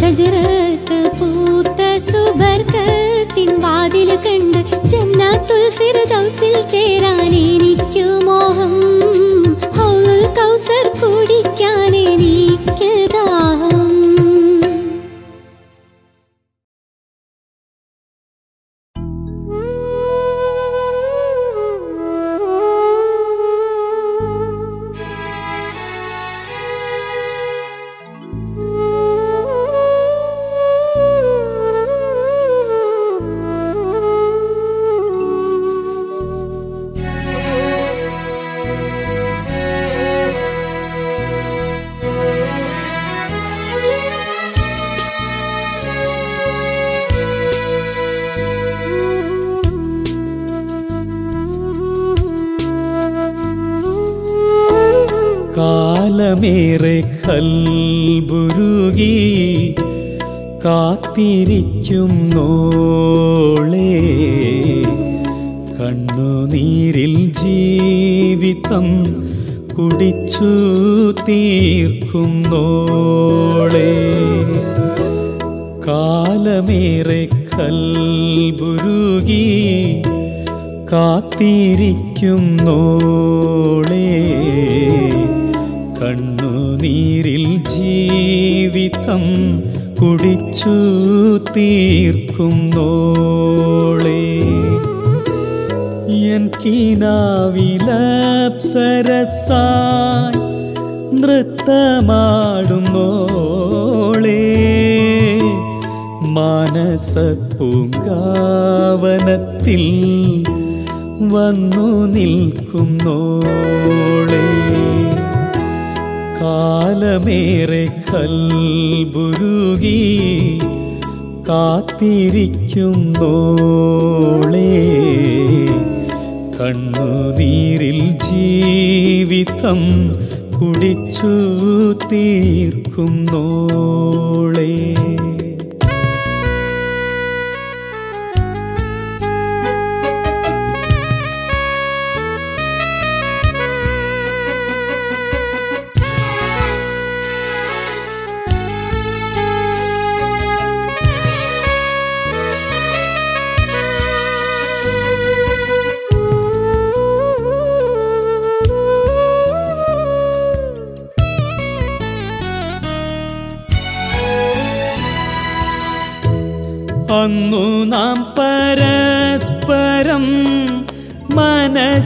ഷജറത്ത് പൂത്ത സുബർക്കത്തിൻ വാതിൽ കണ്ട് ജന്നാത്തുൽ ഫിർദൗസിൽ ചേരാൻ എനിക്കു മോഹം. കുടിച്ചു തീർക്കും നോളേ എൻ കിനാവിലപ്സരസായി നൃത്തമാടും മാനസപ്പൂങ്കാവനത്തിൽ മാനസ പൂങ്കാവനത്തിൽ വന്നു നിൽക്കും നോളേ കാലമേറെ കൽബുരുകി കാത്തിരിക്കുന്നോളേ. കണ്ണുനീരിൽ ജീവിതം കുടിച്ചു തീർക്കും അന്നു നാം പരസ്പരം മനസ്സിണങ്ങിപ്പോയി.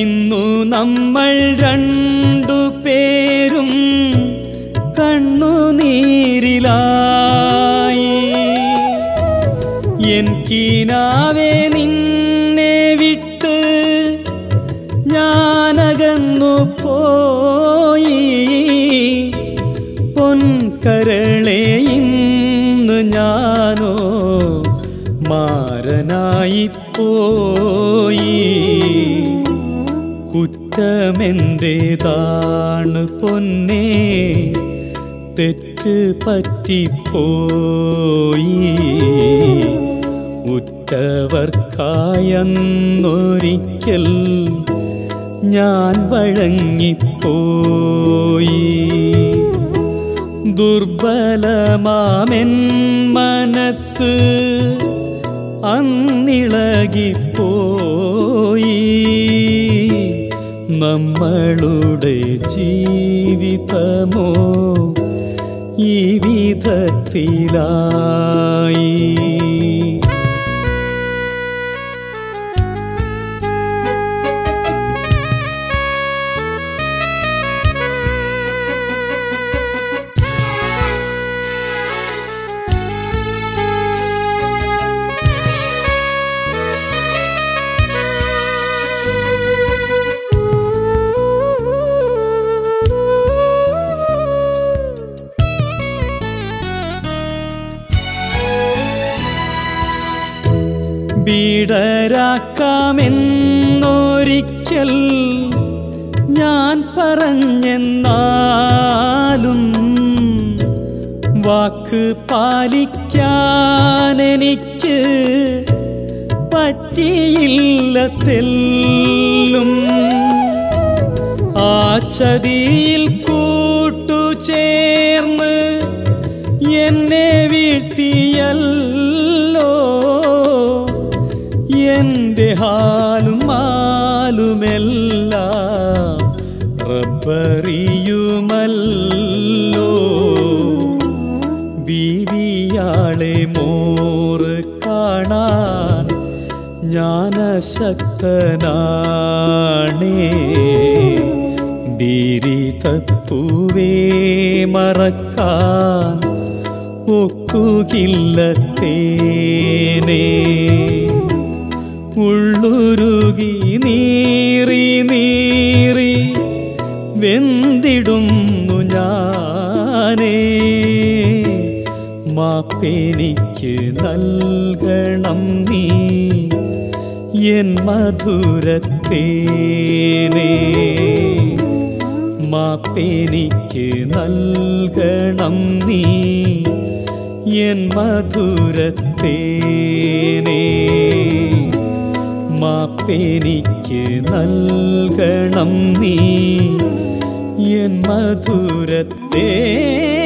ഇന്നു നമ്മൾ രണ്ടു പോയി കുറ്റമെന്റേതാണ് പൊന്നേ? തെറ്റ് പറ്റിപ്പോയി. ഉറ്റവർക്കായെന്നൊരിക്കൽ ഞാൻ വഴങ്ങിപ്പോയി. ദുർബലമാമെൻ മനസ്സ് അന്നിളകിപ്പോയി. നമ്മളുടെ ജീവിതമോ ഈ വിധത്തിലായി. ഞാൻ പറഞ്ഞെന്നാലും വാക്ക് പാലിക്കാനെനിക്ക് പറ്റിയില്ല തെല്ലും. ആ ചതിയിൽ കൂട്ടുചേർന്ന് എന്നെ വീഴ്ത്തിയല്ലോ. എന്റെ ഹാലും ജ്ഞാനശക്തനാണേ ബീരി തപ്പുവേ മറക്കാൻ ഒക്കുകില്ല തേനേ. ഉള്ളുരുകി നീറി നീറി വെന്തിടുന്നു ഞാനേ. മാപ്പെനിക്ക് നൽകണം നീ. എൻ മധുരത്തേനേ മാപ്പെനിക്ക് നൽകണം നീ. എൻ മധുരത്തേനേ മാപ്പെനിക്ക് നൽകണം നീ. എൻ മധുരത്തേനേ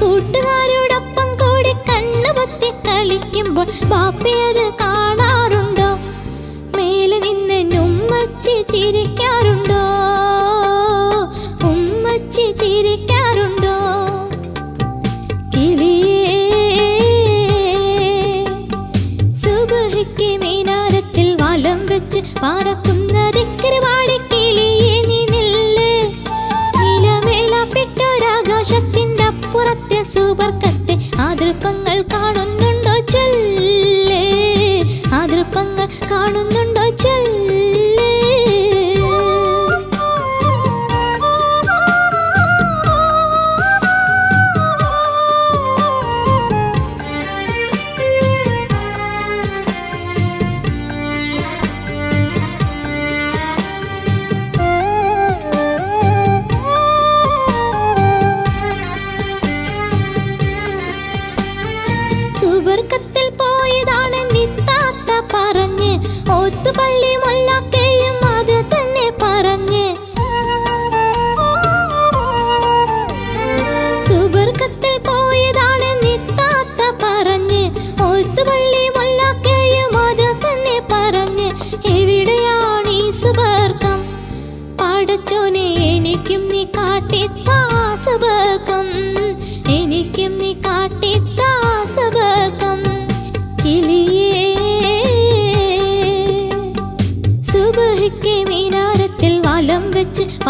കൂട്ടുകാരോടൊപ്പം കൂടി കണ്ണുപൊത്തി കളിക്കുമ്പോൾ ബാപ്പയത് കാണുന്ന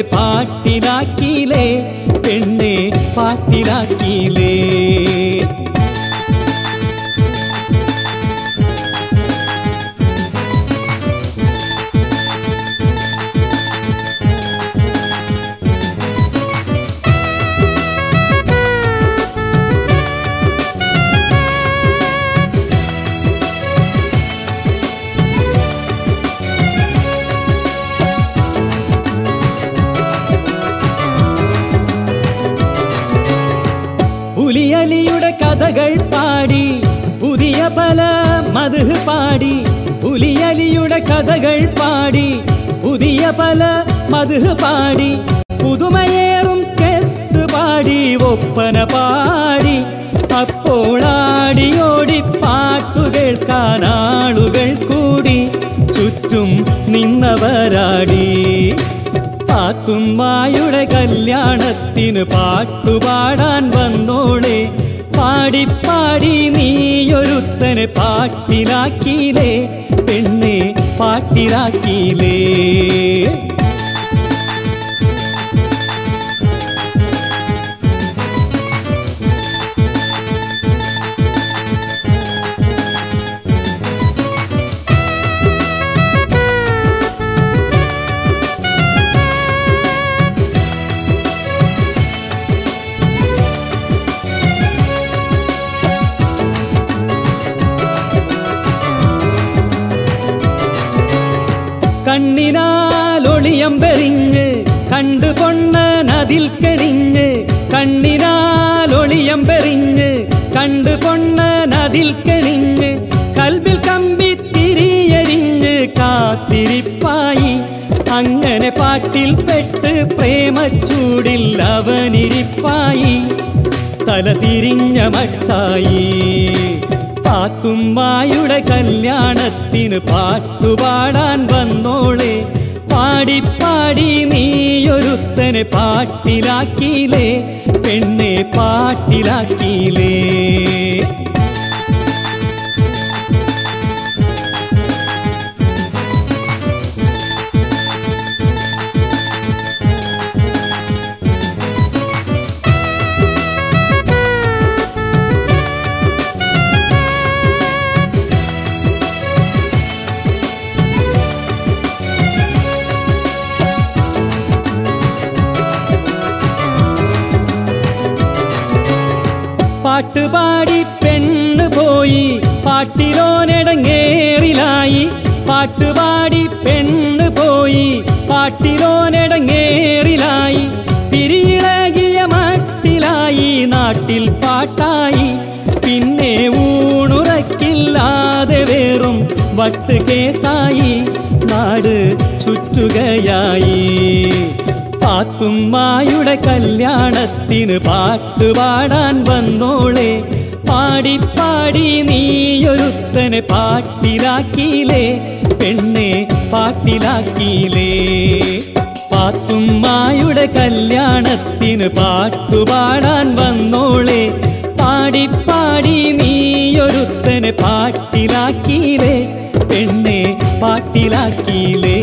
ഒരുത്തനെ പാട്ടിലാക്കിയിലേ പെണ്ണെ പാട്ടിലാക്കിയിലേ പാടി പുലിയലിയുടെ കഥകൾ പാടി പുതിയ പല മധു പാടി പുതുമയേറും കെസ് പാടി ഒപ്പന പാടി. അപ്പോളാടിയോടി പാട്ടു കേൾക്കാൻ ആളുകൾ കൂടി ചുറ്റും നിന്നവരാടി. പാത്തുമ്മായുടെ കല്യാണത്തിന് പാട്ടുപാടാൻ വന്നോളെ പാടി പാടി നീയൊരുത്തനെ പാട്ടിലാക്കിയിലേ പെണ്ണെ പാട്ടിലാക്കിയിലേ കൽവിൽ കമ്പി തിരിയരിഞ്ഞ് കാത്തിരിപ്പായി. അങ്ങനെ പാട്ടിൽ പെട്ട് പ്രേമച്ചൂടിൽ അവനിരിപ്പായി. തല തിരിഞ്ഞ മട്ടായി. പാത്തുമ്മായുടെ കല്യാണത്തിന് പാട്ടുപാടാൻ വന്നോളെ. പാടി പാടി നീയൊരുത്തനെ പാട്ടിലാക്കിയിലേ പെണ്ണെ പാട്ടിലാക്കിയിലേ പാട്ടുപാടി പെണ്ണ് പോയി പാട്ടിലോനെടങ്ങേറിലായി. പാട്ടുപാടി പെണ്ണ് പോയി പാട്ടിലോനെടങ്ങേറിലായി. പിരിയിളകിയ മട്ടിലായി നാട്ടിൽ പാട്ടായി. പിന്നെ ഊണുറക്കില്ലാതെ വേറും വട്ട് കേസായി നാട് ചുറ്റുകയായി. പാത്തുമ്മായുടെ കല്യാണത്തിന് പാട്ടുപാടാൻ വന്നോളെ. പാടി നീയൊരുത്തനെ പാട്ടിലാക്കിയിലേ പെണ്ണെ പാട്ടിലാക്കിയിലേ പാത്തുമ്മായുടെ കല്യാണത്തിന് പാട്ടുപാടാൻ വന്നോളെ. പാടി നീയൊരുത്തനെ പാട്ടിലാക്കിയിലേ പെണ്ണെ പാട്ടിലാക്കിയിലേ